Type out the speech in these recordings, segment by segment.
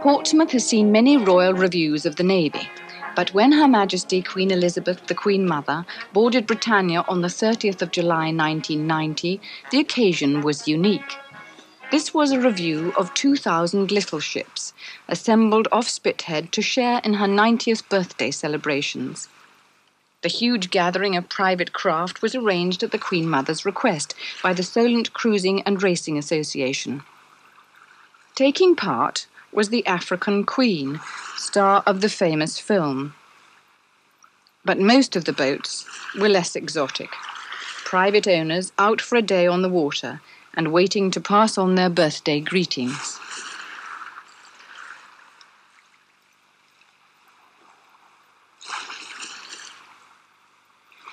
Portsmouth has seen many royal reviews of the Navy, but when Her Majesty Queen Elizabeth, the Queen Mother, boarded Britannia on the 30th of July 1990, the occasion was unique. This was a review of 2,000 little ships assembled off Spithead to share in her 90th birthday celebrations. The huge gathering of private craft was arranged at the Queen Mother's request by the Solent Cruising and Racing Association. Taking part was the African Queen, star of the famous film. But most of the boats were less exotic. Private owners out for a day on the water and waiting to pass on their birthday greetings.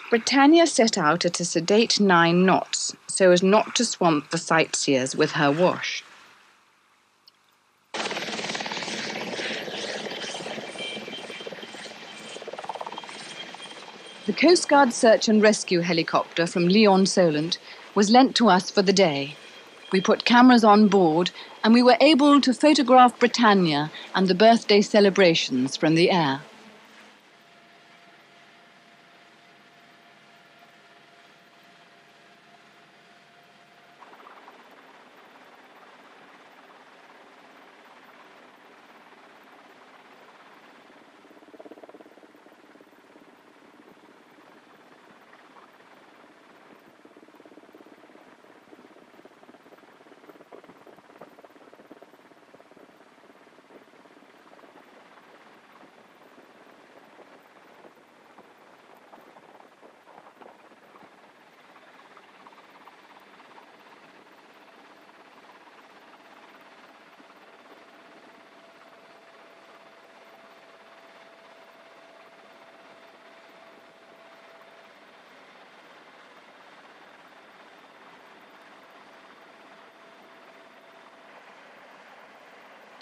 Britannia set out at a sedate nine knots so as not to swamp the sightseers with her wash. The Coast Guard search and rescue helicopter from Lee-on-Solent was lent to us for the day. We put cameras on board and we were able to photograph Britannia and the birthday celebrations from the air.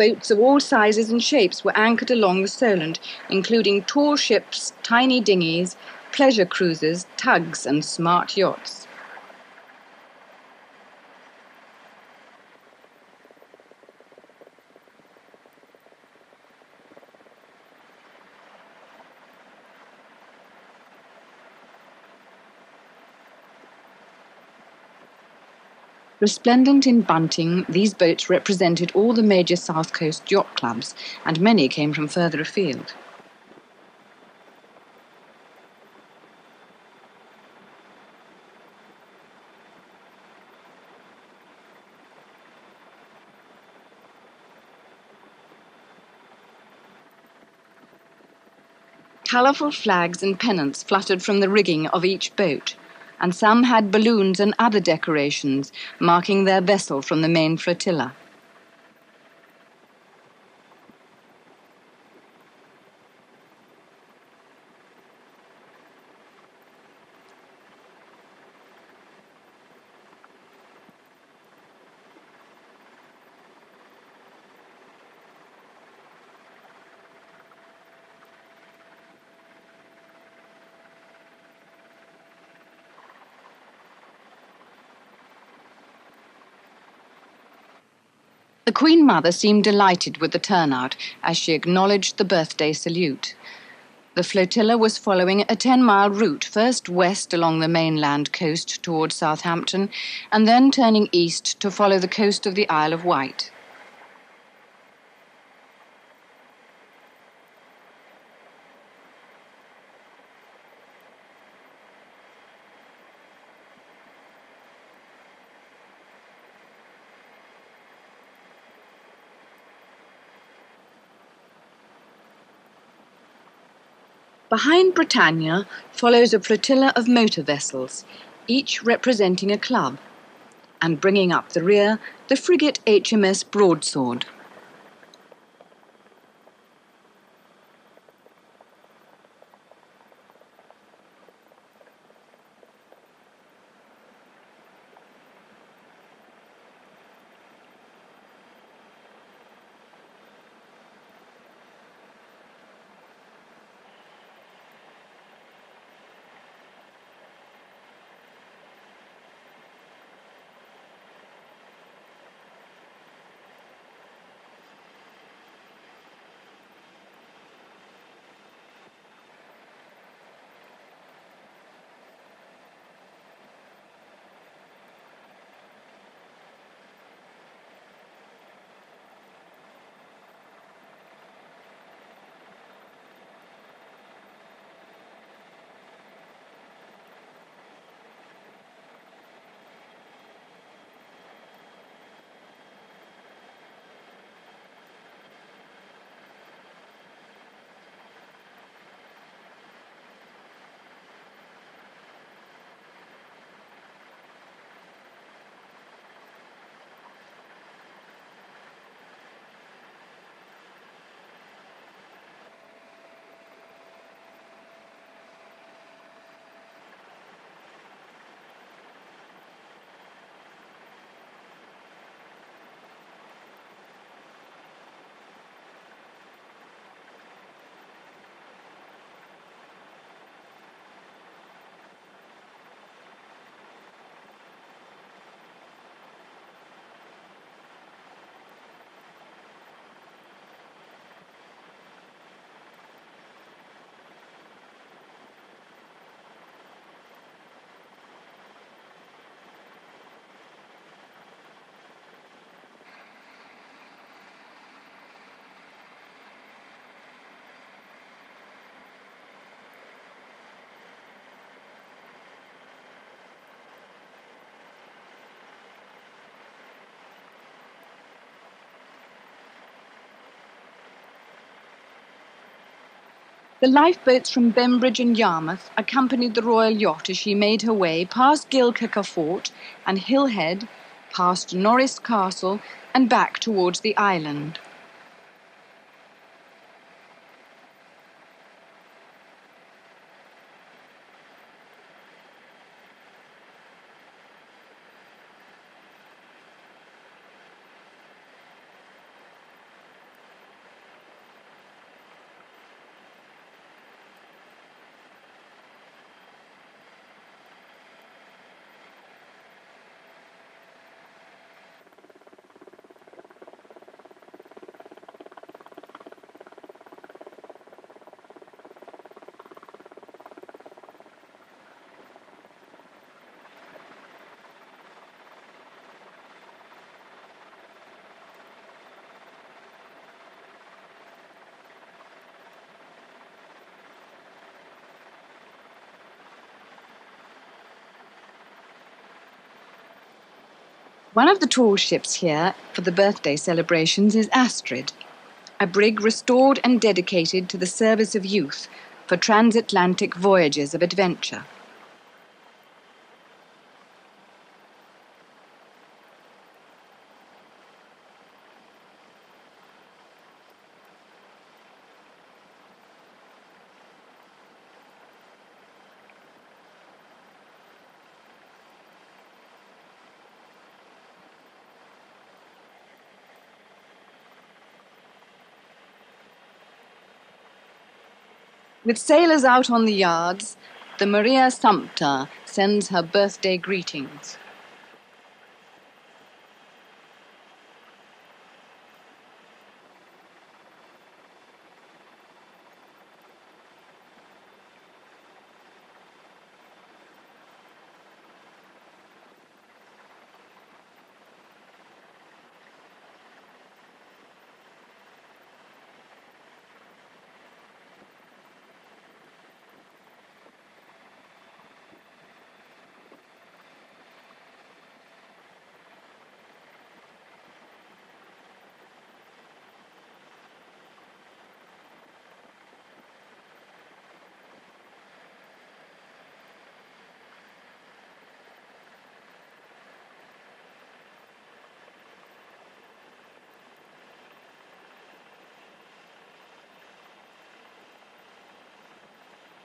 Boats of all sizes and shapes were anchored along the Solent, including tall ships, tiny dinghies, pleasure cruisers, tugs, and smart yachts. Resplendent in bunting, these boats represented all the major South Coast yacht clubs, and many came from further afield. Colourful flags and pennants fluttered from the rigging of each boat and some had balloons and other decorations marking their vessel from the main flotilla. The Queen Mother seemed delighted with the turnout as she acknowledged the birthday salute. The flotilla was following a 10 mile route, first west along the mainland coast towards Southampton, and then turning east to follow the coast of the Isle of Wight. Behind Britannia follows a flotilla of motor vessels, each representing a club, and bringing up the rear, the frigate HMS Broadsword. The lifeboats from Bembridge and Yarmouth accompanied the royal yacht as she made her way past Gilkicker Fort and Hillhead, past Norris Castle, and back towards the island. One of the tall ships here for the birthday celebrations is Astrid, a brig restored and dedicated to the service of youth for transatlantic voyages of adventure. With sailors out on the yards, the Maria Sumpter sends her birthday greetings.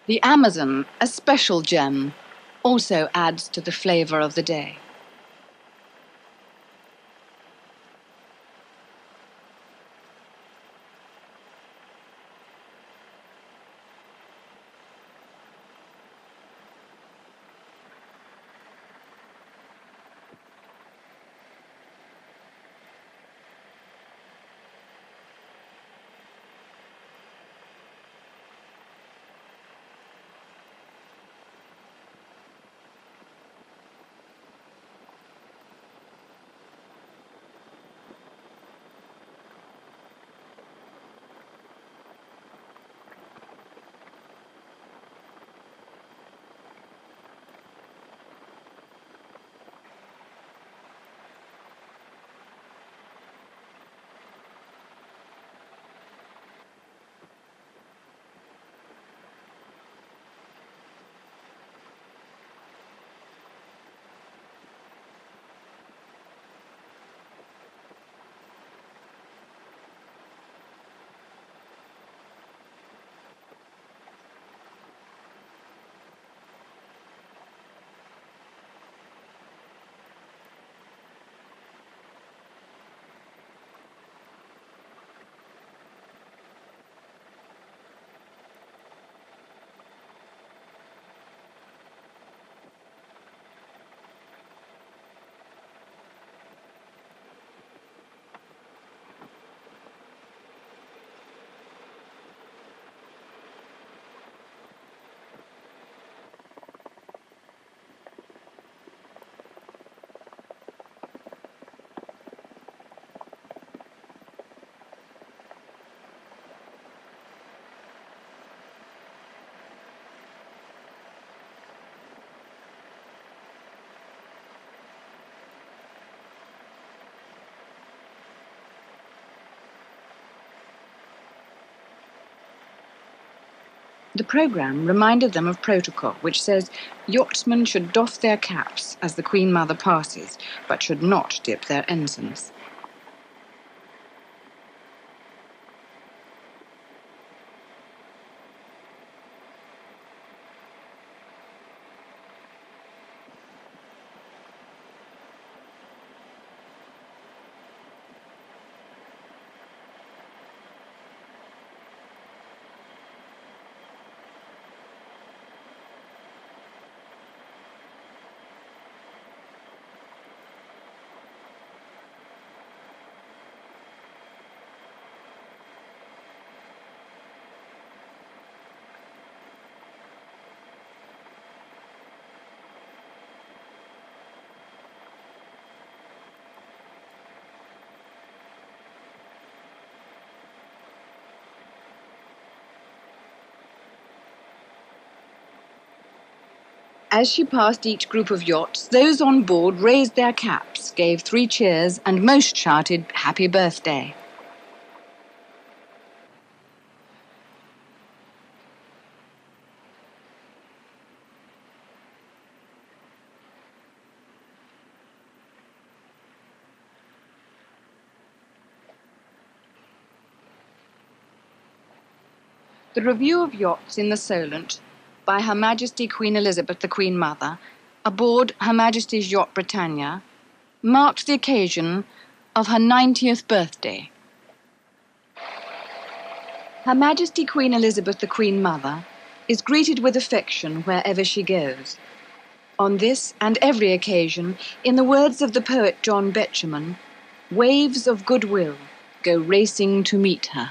The Amazon, a special gem, also adds to the flavor of the day. The programme reminded them of protocol, which says yachtsmen should doff their caps as the Queen Mother passes, but should not dip their ensigns. As she passed each group of yachts, those on board raised their caps, gave three cheers, and most shouted, Happy Birthday. The review of yachts in the Solent by Her Majesty Queen Elizabeth, the Queen Mother, aboard Her Majesty's yacht Britannia, marked the occasion of her 90th birthday. Her Majesty Queen Elizabeth, the Queen Mother, is greeted with affection wherever she goes. On this and every occasion, in the words of the poet John Betjeman, waves of goodwill go racing to meet her.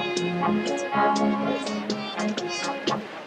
Thank you.